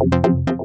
you